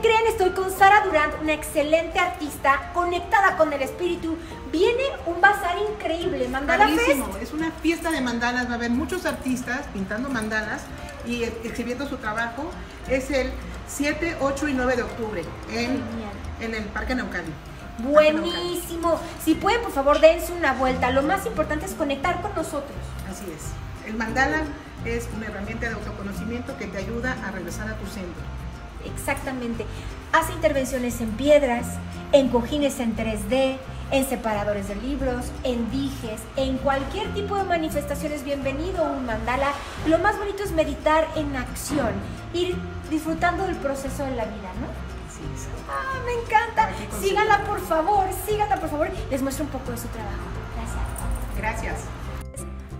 ¿Qué creen? Estoy con Sara Durant, una excelente artista conectada con el espíritu. Viene un bazar increíble, Mandala Fest. Es una fiesta de mandalas, va a haber muchos artistas pintando mandalas y exhibiendo su trabajo. Es el 7, 8 y 9 de octubre en, en el Parque Neucali. Buenísimo. Si pueden, por favor, dense una vuelta. Lo más importante es conectar con nosotros. Así es. El mandala es una herramienta de autoconocimiento que te ayuda a regresar a tu centro. Exactamente. Hace intervenciones en piedras, en cojines en 3D, en separadores de libros, en dijes, en cualquier tipo de manifestaciones. Bienvenido un mandala. Lo más bonito es meditar en acción, ir disfrutando del proceso de la vida, ¿no? Ah, me encanta. Síganla, por favor, síganla, por favor. Les muestro un poco de su trabajo. Gracias. Gracias.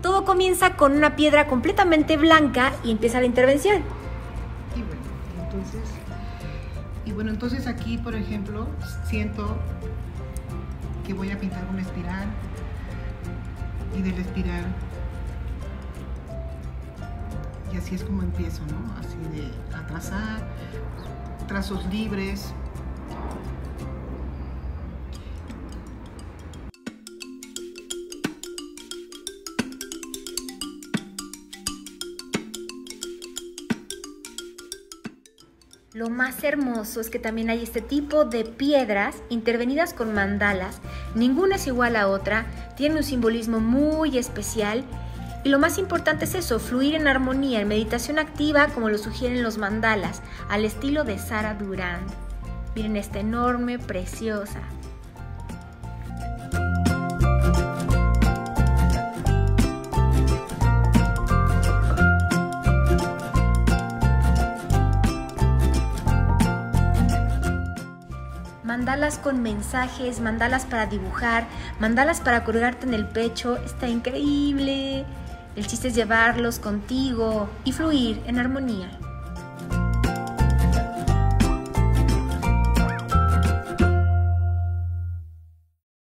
Todo comienza con una piedra completamente blanca y empieza la intervención. Entonces, y bueno, entonces aquí, por ejemplo, siento que voy a pintar una espiral y del espiral y así es como empiezo, ¿no? Así de atrasar, trazos libres. Lo más hermoso es que también hay este tipo de piedras intervenidas con mandalas. Ninguna es igual a otra, tiene un simbolismo muy especial y lo más importante es eso, fluir en armonía, en meditación activa como lo sugieren los mandalas, al estilo de Sara Durán. Miren esta enorme, preciosa. Mandalas con mensajes, mandalas para dibujar, mandalas para colgarte en el pecho, está increíble. El chiste es llevarlos contigo y fluir en armonía.